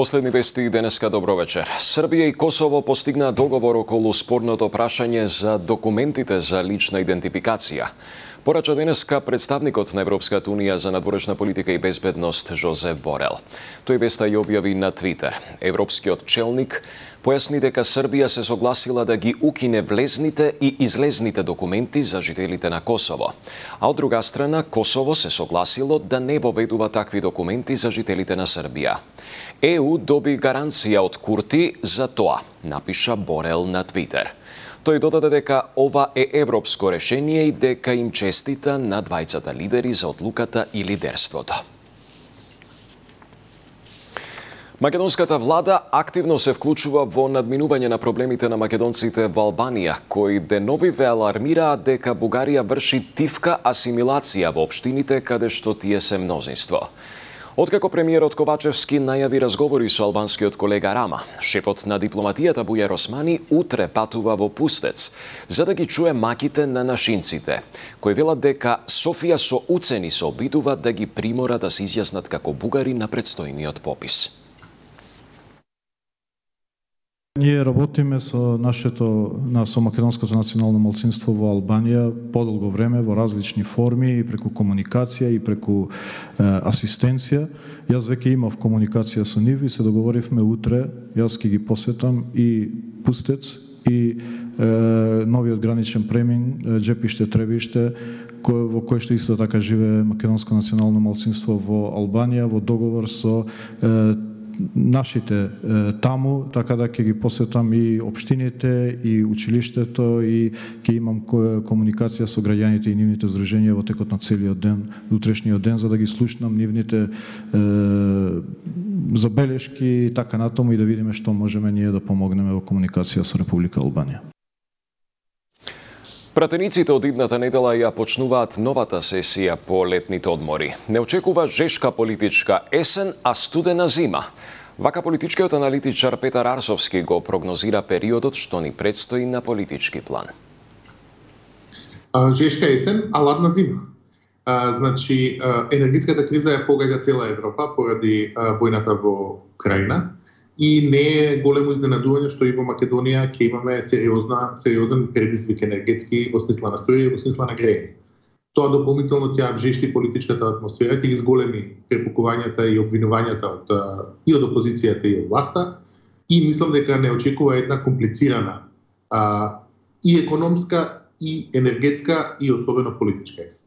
Последни вести денеска добро вечер. Србија и Косово постигна договор околу спорното прашање за документите за лична идентификација. Порача денеска представникот на Европската Унија за надворешна политика и безбедност Жозеф Борел. Тој веста ја објави на Твитер. Европскиот челник појасни дека Србија се согласила да ги укине влезните и излезните документи за жителите на Косово. А од друга страна, Косово се согласило да не воведува такви документи за жителите на Србија. ЕУ доби гаранција од Курти за тоа, напиша Борел на Твитер. Тој додаде дека ова е европско решение и дека им честита на двајцата лидери за одлуката и лидерството. Македонската влада активно се вклучува во надминување на проблемите на македонците во Албанија, кои деновиве алармираат дека Бугарија врши тивка асимилација во општините каде што тие се мнозинство. Откако премиерот Ковачевски најави разговори со албанскиот колега Рама, шефот на дипломатијата Бујар Османи утре патува во Пустец, за да ги чуе маките на нашинците, кои велат дека Софија со уцени се обидува да ги примора да се изјаснат како бугари на предстојниот попис. Ние работиме со нашето на со македонското национално малцинство во Албанија подолго време во различни форми и преку комуникација и преку е, асистенција. Јас веќе имав комуникација со нив и се договоривме утре, јас ќе ги посетам и Пустец и е, новиот граничен премин Джепиште Требиште кој, во кој што исто така живее македонско национално малцинство во Албанија во договор со е, нашите таму, така да ќе ги посетам и општините, и училиштето, и ќе имам комуникација со граѓаните и нивните здруженија во текот на целиот ден, утрешниот ден, за да ги слушнам нивните е, забелешки и така натаму и да видиме што можеме ние да помогнеме во комуникација со Република Албанија. Пратениците од идната недела ја почнуваат новата сесија по летните одмори. Не очекува жешка политичка есен, а студена зима. Вака политичкиот аналитичар Петар Арсовски го прогнозира периодот што ни предстои на политички план. Жешка есен, а ладна зима. А, значи, енергетската криза ја погаѓа цела Европа поради војната во Крајна и не е големо изненадување што и во Македонија ќе имаме сериозна сериозен предизвик енергетски во смисла на струја и во смисла на грејење тоа дополнително ќе обжешти политичката атмосфера, ќе изголеми препукувањата и обвинувањата од, и од опозицијата и од власта и мислам дека не очекува една комплицирана а, и економска и енергетска и особено политичка ес.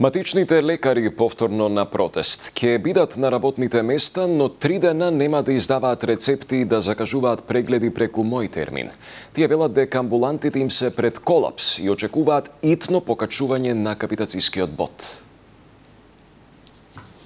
Матичните лекари повторно на протест. Ке бидат на работните места, но три дена нема да издаваат рецепти и да закажуваат прегледи преку мој термин. Тие велат дека амбулантите им се пред колапс и очекуваат итно покачување на капитацискиот бот.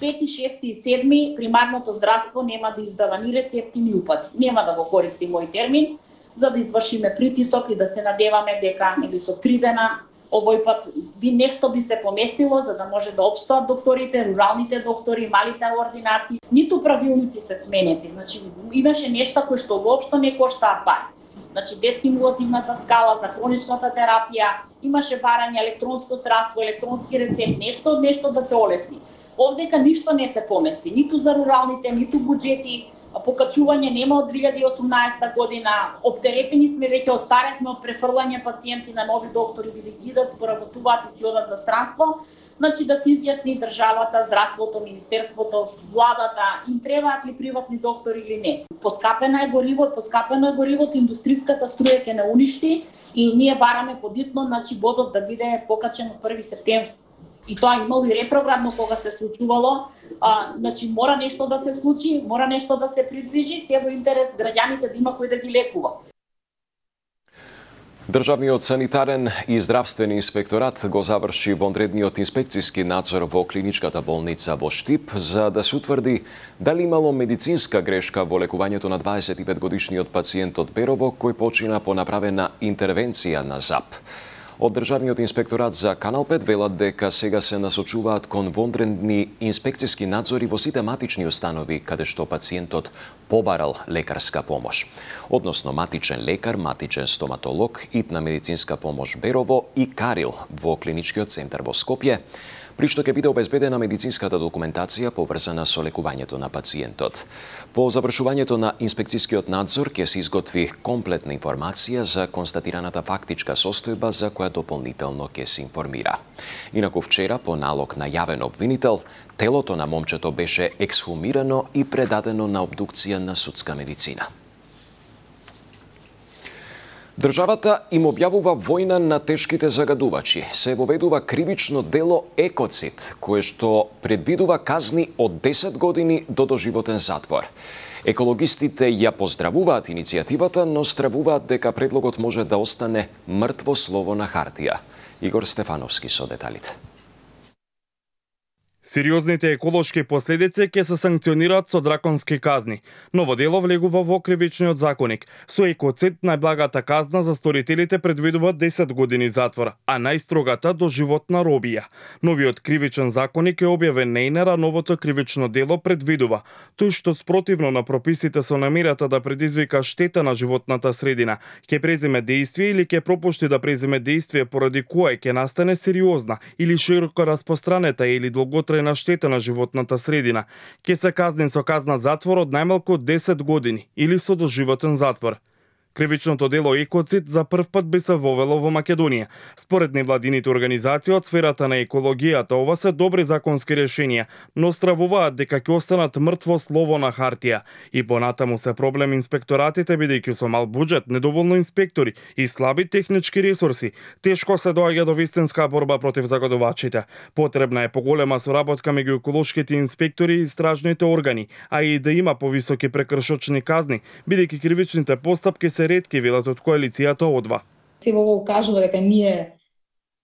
Пети, шести и седми примарното здравство нема да издава ни рецепти ни упати. Нема да го користи мој термин, за да извршиме притисок и да се надеваме дека нели со три дена овој пат би нешто би се поместило за да може да обстојат докторите, руралните доктори, малите ординации. Ниту правилници се сменети. Значи имаше нешта кои што воопшто не коштаат пари. Значи дестимулативната скала за хроничната терапија, имаше барање електронско здравство, електронски рецепт, нешто од нешто да се олесни. Овдека ништо не се помести, ниту за руралните, ниту буџети, покачување нема од 2018 година. оптерепени сме веќе остаревме од префрлање пациенти на нови доктори биде гидат, поработуваат и си одат за странство. Значи да се изјасни државата, здравството, министерството, владата, им требаат ли приватни доктори или не. Поскапена е горивот, поскапено е горивот, индустријската струја ќе не уништи и ние бараме подитно, значи бодот да биде покачен од 1 септември и тоа имало и ретроградно кога се случувало, а, значи мора нешто да се случи, мора нешто да се придвижи, се во интерес граѓаните да има кој да ги лекува. Државниот санитарен и здравствен инспекторат го заврши вонредниот инспекцијски надзор во клиничката болница во Штип за да се утврди дали имало медицинска грешка во лекувањето на 25 годишниот пациент од Берово кој почина по направена интервенција на ЗАП. Од Државниот инспекторат за Канал 5 велат дека сега се насочуваат кон вонредни инспекцијски надзори во сите матични установи каде што пациентот побарал лекарска помош. Односно матичен лекар, матичен стоматолог, итна медицинска помош Берово и Карил во клиничкиот центар во Скопје, при што ќе биде обезбедена медицинската документација поврзана со лекувањето на пациентот. По завршувањето на инспекцискиот надзор ќе се изготви комплетна информација за констатираната фактичка состојба за која дополнително ќе се информира. Инаку вчера, по налог на јавен обвинител, телото на момчето беше ексхумирано и предадено на обдукција на судска медицина. Државата им објавува војна на тешките загадувачи. Се воведува кривично дело екоцид, кое што предвидува казни од 10 години до доживотен затвор. Екологистите ја поздравуваат иницијативата, но стравуваат дека предлогот може да остане мртво слово на хартија. Игор Стефановски со деталите. Сериозните еколошки последици ќе се санкционираат со драконски казни. Ново дело влегува во кривичниот законник. Со екоцид најблагата казна за сторителите предвидува 10 години затвор, а најстрогата до животна робија. Новиот кривичен законник е објавен нејнера, новото кривично дело предвидува тој што спротивно на прописите со намерата да предизвика штета на животната средина, ќе преземе действие или ќе пропушти да преземе действие поради кое ќе настане сериозна или широко распространета или долготрајна долготрајна штета на животната средина, ќе се казнен со казна затвор од најмалку 10 години или со доживотен затвор. Кривичното дело екоцид за прв пат би се вовело во Македонија. Според невладините организации од сферата на екологијата, ова се добри законски решенија, но стравуваат дека ќе останат мртво слово на хартија. И понатаму се проблем инспекторатите бидејќи со мал буџет, недоволно инспектори и слаби технички ресурси, тешко се доаѓа до вистинска борба против загадувачите. Потребна е поголема соработка меѓу еколошките инспектори и стражните органи, а и да има повисоки прекршочни казни, бидејќи кривичните постапки се се ретки, велат од коалицијата одва. Се во кажува дека ние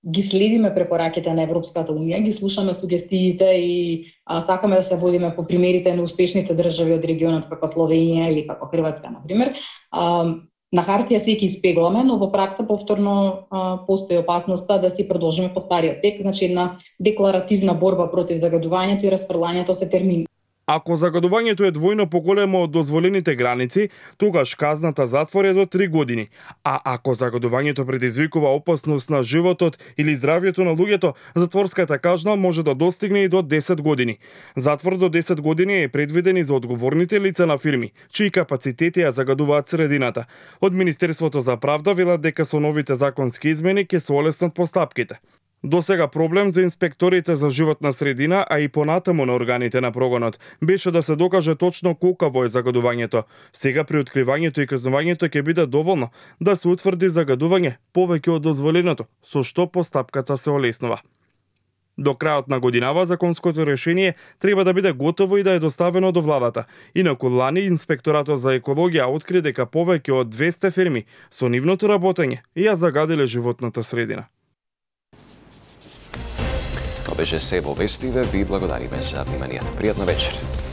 ги следиме препораките на Европската унија, ги слушаме сугестиите и а, сакаме да се водиме по примерите на успешните држави од регионот како Словенија или како Хрватска на пример. А, на хартија се ќе испегламе, но во пракса повторно а, постои опасноста да си продолжиме по стариот тек, значи една декларативна борба против загадувањето и расфрлањето се термини. Ако загадувањето е двојно поголемо од дозволените граници, тогаш казната затвор е до 3 години. А ако загадувањето предизвикува опасност на животот или здравјето на луѓето, затворската кажна може да достигне и до 10 години. Затвор до 10 години е предвиден и за одговорните лица на фирми, чии капацитети ја загадуваат средината. Од Министерството за правда велат дека со новите законски измени ќе се олеснат постапките. До сега проблем за инспекторите за животна средина, а и понатаму на органите на прогонот, беше да се докаже точно колкаво е загадувањето. Сега при откривањето и казнувањето ќе биде доволно да се утврди загадување повеќе од дозволеното, со што постапката се олеснува. До крајот на годинава законското решение треба да биде готово и да е доставено до владата. Инаку лани инспекторатот за екологија откри дека повеќе од 200 фирми со нивното работење ја загадиле животната средина беше се во Вестиве. Ви благодариме за вниманието. Пријатна вечер.